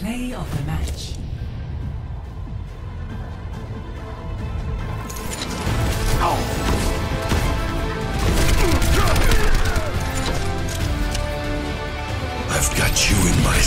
Play of the match. I've got you in my